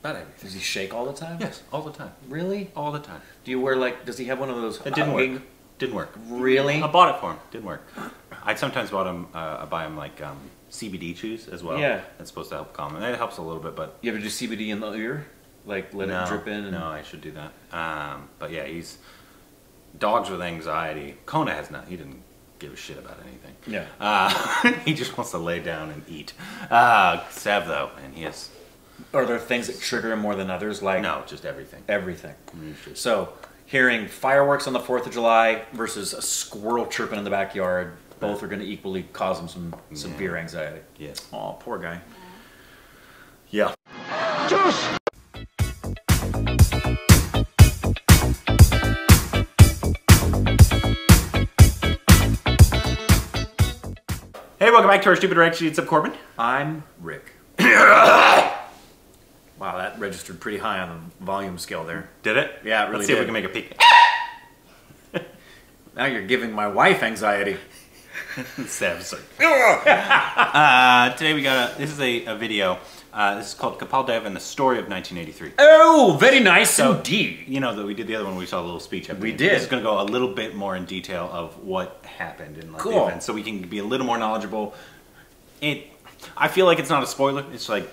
About everything. Does he shake all the time? Yes, all the time. Really? All the time. Do you wear like? Does he have one of those? It didn't work. Didn't work. Really? I bought it for him. Didn't work. I sometimes bought him. Uh, I buy him like um, CBD chews as well. Yeah. That's supposed to help calm him. It helps a little bit, but You ever do CBD in the ear? Like let no, it drip in? And... no, I should do that. Um, but yeah, he's dogs with anxiety. Kona has not. He didn't give a shit about anything. Yeah. Uh, he just wants to lay down and eat. Uh, Sev though, and he has Are there things that trigger him more than others? Like no, just everything. everything. Usually. So, hearing fireworks on the 4th of July versus a squirrel chirping in the backyard, both are going to equally cause him some severe anxiety. Yes. Oh, poor guy. Yeah. Hey, welcome back to our stupid Rex It's up Korbin. I'm Rick. wow, that registered pretty high on the volume scale there. Did it? Yeah, it really Let's see if we can make a peek. Now you're giving my wife anxiety. Sorry. uh, today we got a, this is a, a video. Uh, this is called Kapil Dev and the Story of 1983. Oh, very nice so, indeed. You know that we did the other one. We saw a little speech. At We did. This is going to go a little bit more in detail of what happened in like, the Cool. event, so we can be a little more knowledgeable. It, I feel like it's not a spoiler. It's like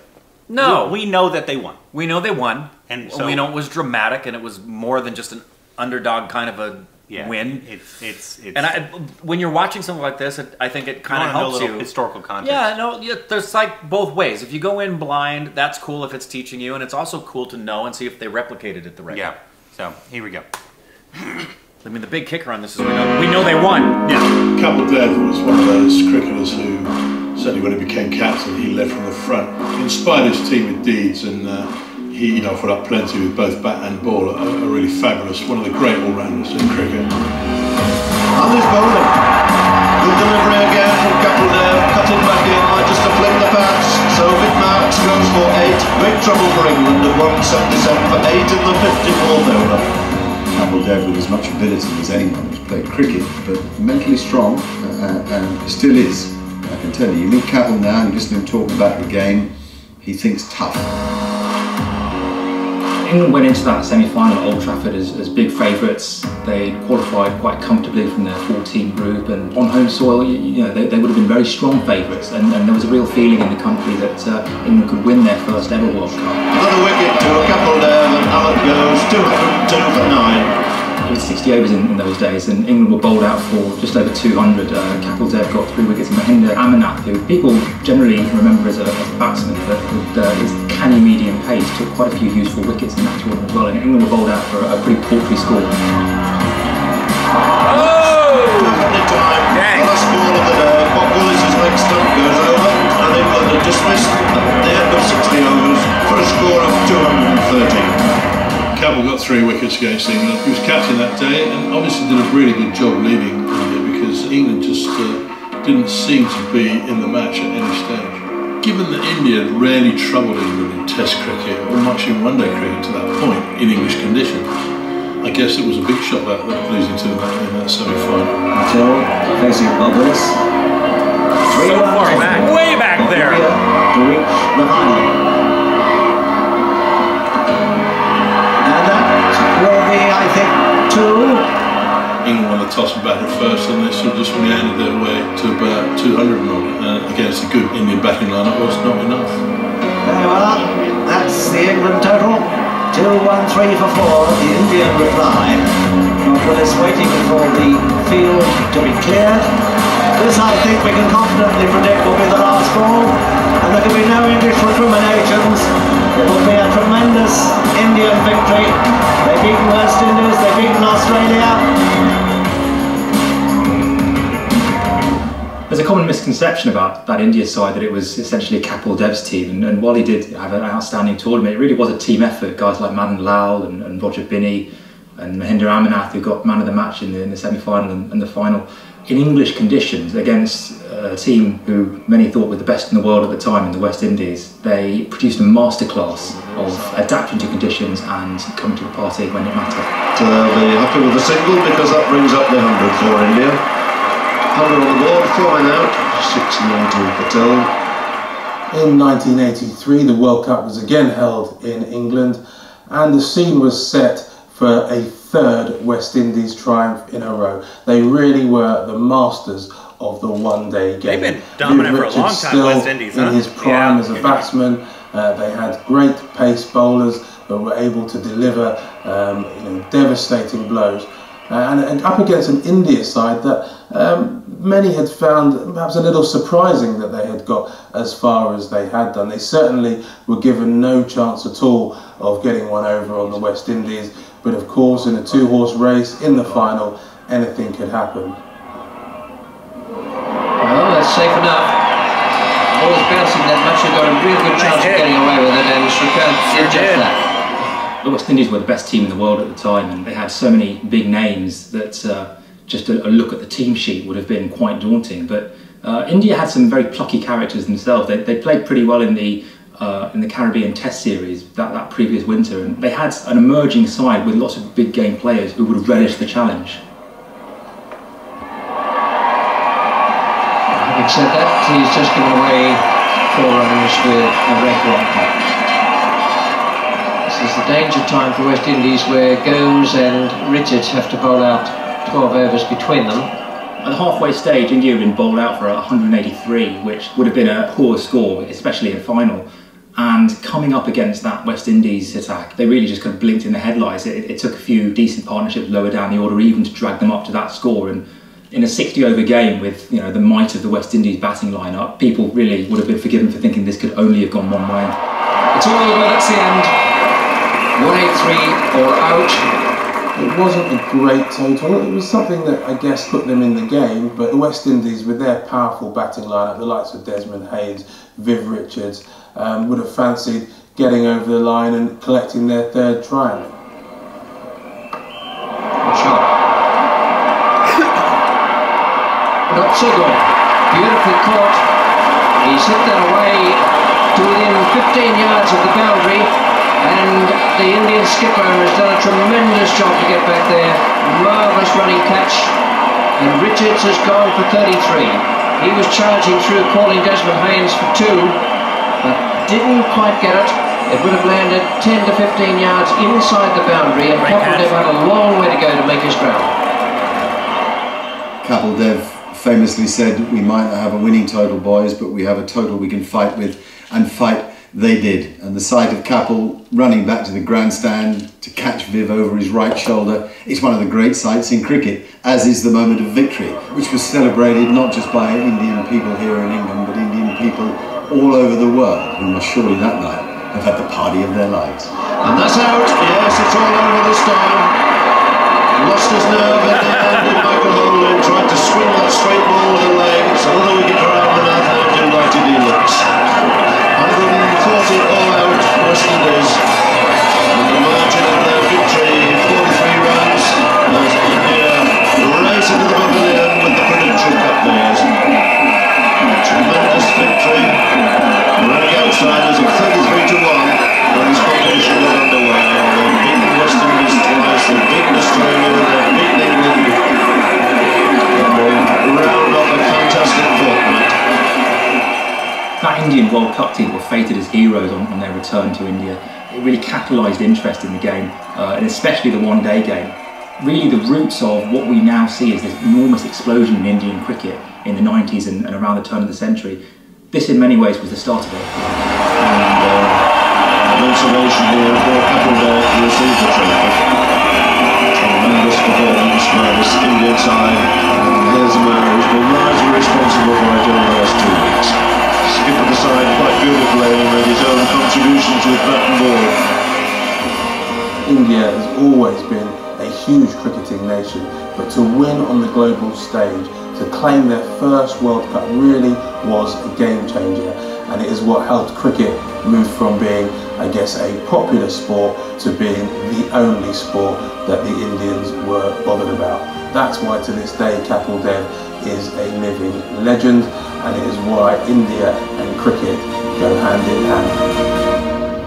No. we, we know that they won. We know they won, And so- we know it was dramatic, and it was more than just an underdog kind of a Yeah, win. It's it's it's. And I, when you're watching something like this, it, I think it kind of wanna a helps you. historical context. Yeah, no, yeah, there's like both ways. If you go in blind, that's cool if it's teaching you, and it's also cool to know and see if they replicated it the right. yeah. way. So here we go. I mean, the big kicker on this is we know we know they won. Yeah. Kapil Dev was one of those cricketers who, certainly when he became captain, he led from the front. He inspired his team with deeds and uh, he you know, offered up plenty with both bat and ball. A, a really fabulous, one of the great all-rounders in cricket. And there's bowling. Good delivery again from Kapil Dev, cutting back in, might just to flick the pass. So Vic Marks goes for eight. Big trouble for England at 177 for eight in the 54th over. Kapil Dev with as much ability as anyone who's played cricket, but mentally strong, uh, and still is. I can tell you. You meet Kapil now, and you listen to him talk about the game, he thinks tough. England went into that semi-final at Old Trafford as, as big favourites. They qualified quite comfortably from their 14 group, and on home soil, you, you know, they, they would have been very strong favourites. And, and there was a real feeling in the country that uh, England could win their first ever World Cup. Another wicket to Kapil Dev and Alec goes 202 for nine. It was 60 overs in, in those days, and England were bowled out for just over 200. Uh, Kapil Dev got three wickets, and Mohinder Amarnath, who people generally remember as a, as a batsman, but with uh, his canny medium pace, took quite a few useful wickets in that tournament as well. And England were bowled out for a, pretty poor score. Oh, what a pretty paltry score. Any Kapil got three wickets against England. He was captain that day and obviously did a really good job leading India because England just uh, didn't seem to be in the match at any stage. Given that India had rarely troubled England in Test cricket or much in one day cricket to that point in English conditions, I guess it was a big shot that, that losing to them in that semi-final. Until facing Bob Willis. Three So runs far back, way back there. India to reach The toss and first, and they sort of just meandered their way to about 200 and odd. Uh, against a good Indian batting lineup was not enough. There you are. That's the England total. Two, one, three for four. The Indian reply. Bob Willis waiting for the field to be cleared. This, I think, we can confidently predict will be the last ball. And there can be no English recriminations. It will be a tremendous Indian victory. They've beaten West Indies, they've beaten Australia. There's a common misconception about that India side that it was essentially a Kapil Dev's team, and, and while he did have an outstanding tournament, it really was a team effort. Guys like Madan Lal and, and Roger Binney and Mohinder Amarnath, who got man of the match in the, in the semi-final and, and the final, in English conditions against a team who many thought were the best in the world at the time in the West Indies. They produced a masterclass of adapting to conditions and coming to the party when it mattered. Uh, be happy with the single because that brings up the 100 for India. 100 on flying out, 6 more to Patil. In 1983, the World Cup was again held in England, and the scene was set for a third West Indies triumph in a row. They really were the masters of the one-day game. They've been dominant Viv for a long Richards time, still West Indies, in his prime Yeah. as a batsman. Uh, they had great pace bowlers that were able to deliver um, you know, devastating blows. Uh, and, and up against an India side that um, many had found perhaps a little surprising that they had got as far as they had done. They certainly were given no chance at all of getting one over on the West Indies, but of course, in a two horse race in the final, anything could happen. Well, that's safe enough. Ball is bouncing that much, you've got a real good chance of getting away with it, and Srikant did just that. The West Indies were the best team in the world at the time, and they had so many big names that uh, just a, a look at the team sheet would have been quite daunting. But uh, India had some very plucky characters themselves. They, they played pretty well in the uh, in the Caribbean Test Series that, that previous winter, and they had an emerging side with lots of big game players who would have relished the challenge. Having said that, he's just given away four runs with a red one. This is the danger time for West Indies where Gomes and Richards have to bowl out 12 overs between them. At the halfway stage, India had been bowled out for 183, which would have been a poor score, especially in final. And coming up against that West Indies attack, they really just kind of blinked in the headlights. It, it took a few decent partnerships lower down the order even to drag them up to that score. And in a 60 over game with you know the might of the West Indies batting lineup, people really would have been forgiven for thinking this could only have gone one way. It's all over, that's the end. 183 or out. It wasn't a great total. It was something that I guess put them in the game. But the West Indies, with their powerful batting lineup, the likes of Desmond Haynes, Viv Richards, um, would have fancied getting over the line and collecting their third triumph. Good shot. Not so good. Beautifully caught. He's hit that away to within 15 yards of the boundary. And the Indian skipper has done a tremendous job to get back there. Marvellous running catch. And Richards has gone for 33. He was charging through, calling Desmond Haynes for two, but didn't quite get it. It would have landed 10 to 15 yards inside the boundary, and Great Dev had a long way to go to make his ground. Kapil Dev famously said, We might not have a winning total, boys, but we have a total we can fight with, and fight they did. And the sight of Kapil running back to the grandstand to catch Viv over his right shoulder is one of the great sights in cricket, as is the moment of victory, which was celebrated not just by Indian people here in England, but Indian people all over the world, who must surely that night have had the party of their lives. And that's out. Yes, it's all over this time. Lost his nerve in the end with Michael Holding. Tried to swing that straight ball Cup team were fated as heroes on, on their return to India. It really catalysed interest in the game, uh, and especially the one day game. Really, the roots of what we now see as this enormous explosion in Indian cricket in the 90s and, and around the turn of the century. This, in many ways, was the start of it. And uh, an observation here for Dev to receive the trophy. Tremendous performance by this Indian side. And here's a man who's been largely responsible for it over the last two weeks. The side quite beautifully his own bat and ball. India has always been a huge cricketing nation, but to win on the global stage, to claim their first World Cup really was a game changer. And it is what helped cricket move from being, I guess, a popular sport to being the only sport that the Indians were bothered about. That's why to this day Kapil Dev is a living legend, and it is why India and cricket go hand in hand.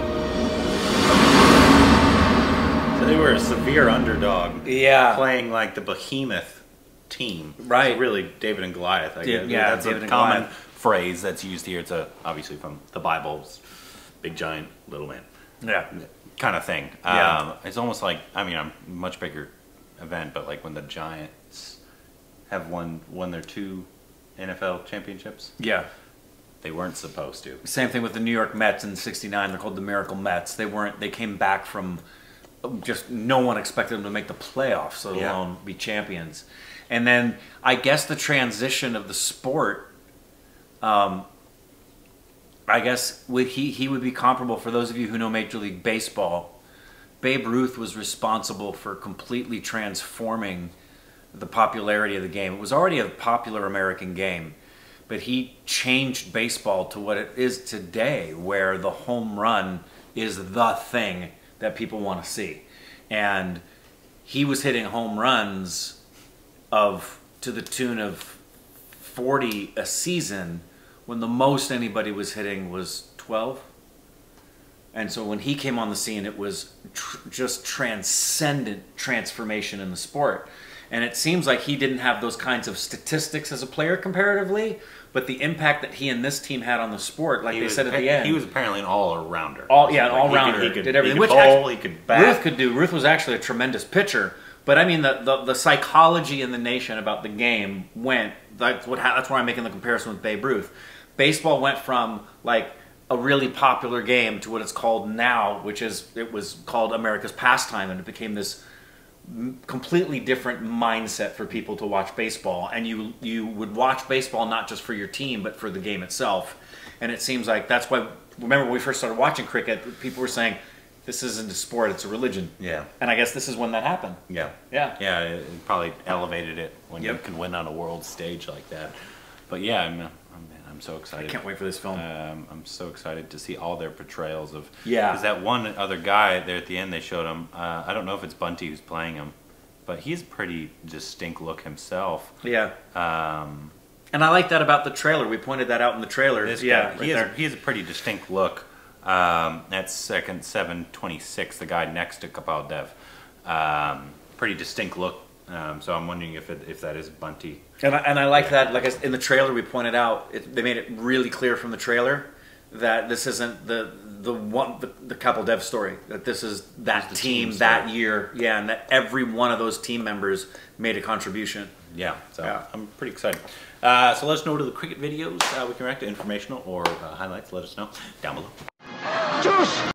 So they were a severe underdog. Yeah. Playing like the behemoth team. Right. So really, David and Goliath. I Yeah, guess. yeah, That's David a common Goliath. phrase that's used here. It's a obviously from the Bible, it's big giant little man Yeah. kind of thing. Yeah. Um, it's almost like I mean, I'm much bigger event, but like when the Giants have won won their two NFL championships, Yeah. they weren't supposed to. Same thing with the New York Mets in '69. They're called the Miracle Mets. They weren't. They came back from just no one expected them to make the playoffs, let Yeah. alone be champions. And then I guess the transition of the sport. Um, I guess would he he would be comparable for those of you who know Major League Baseball. Babe Ruth was responsible for completely transforming the popularity of the game. It was already a popular American game, but he changed baseball to what it is today, where the home run is the thing that people want to see. And he was hitting home runs of to the tune of 40 a season when the most anybody was hitting was 12. And so when he came on the scene, it was tr- just transcendent transformation in the sport. And it seems like he didn't have those kinds of statistics as a player comparatively, but the impact that he and this team had on the sport, like He they was said at the end, He was apparently an all-rounder. all yeah, an Like, all-rounder. He could, did everything. He could bowl. actually, he could bat. Ruth could do. Ruth was actually a tremendous pitcher. But I mean, the, the, the psychology in the nation about the game went. That's what. That's where I'm making the comparison with Babe Ruth. Baseball went from like a really popular game to what it's called now, which is it was called America's pastime, and it became this completely different mindset for people to watch baseball. And you you would watch baseball not just for your team, but for the game itself. And it seems like that's why. Remember when we first started watching cricket, people were saying. This isn't a sport; it's a religion. Yeah. And I guess this is when that happened. Yeah. Yeah. Yeah, it probably elevated it when you can win on a world stage like that. But yeah, I'm, I'm, I'm so I can't wait for this film. Um, I'm so excited to see all their portrayals of. Yeah. Because that one other guy there at the end, they showed him. Uh, I don't know if it's Bunty who's playing him, but he's a pretty distinct look himself. yeah. Um, And I like that about the trailer. We pointed that out in the trailer. this yeah, guy, right he, has, he has a pretty distinct look. Um, that's second 726, the guy next to Kapil Um, pretty distinct look. Um, so I'm wondering if it, if that is Bunty. And I, and I like that. Like I s in the trailer, we pointed out it, they made it really clear from the trailer that this isn't the the one the, the Kapil Dev story. That this is that team, team that year. Yeah, and that every one of those team members made a contribution. Yeah, so Yeah. I'm pretty excited. Uh, so let us know to the cricket videos uh, we can react to informational or uh, highlights. Let us know down below. Juice!